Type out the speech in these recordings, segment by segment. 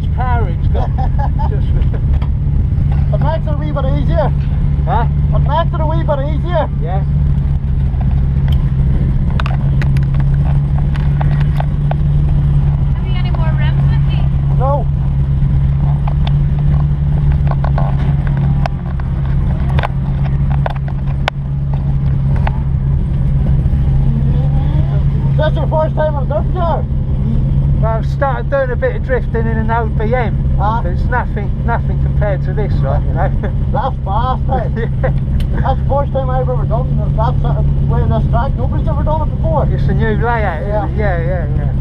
Much power it's got. Just, It makes it a wee bit easier. huh? It makes it a wee bit easier. Yeah. Have you any more rims with you? No. This your first time on a drift car? Well, I've started doing a bit of drifting in an old BM, Ah. but it's nothing, nothing compared to this, right? You know. That's fast, eh? yeah. That's the first time I've ever done it. That's the way this track. Nobody's ever done it before. It's a new layout, Yeah. Yeah, yeah, yeah.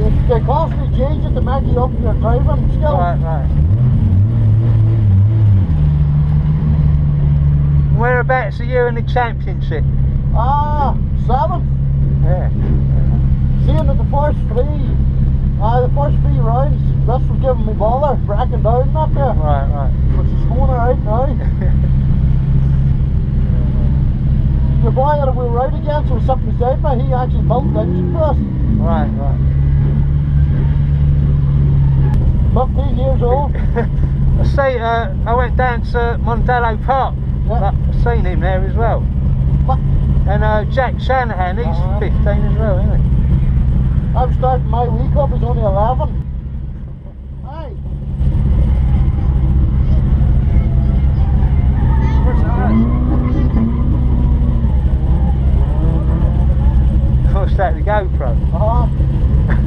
They, they constantly change it to make you up your driving skill. Right, right. Whereabouts are you in the championship? Ah, seventh. Yeah. Seeing that the first three, uh, the first three rounds, this was giving me bother, breaking down up there. Right, right. But she's going alright now. Your boy that we were against was sitting beside he actually engine for us. right, right. 15 years old. I see. Uh, I went down to Mondello Park. Yeah. I've seen him there as well. But And uh, Jack Shanahan, he's Uh-huh. 15 as well, isn't he? I'm starting my week up, he's only 11.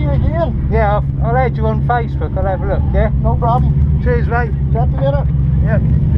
see you again. Yeah, I'll, I'll add you on Facebook. I'll have a look, yeah? No problem. Cheers, mate. Chat later. Yep.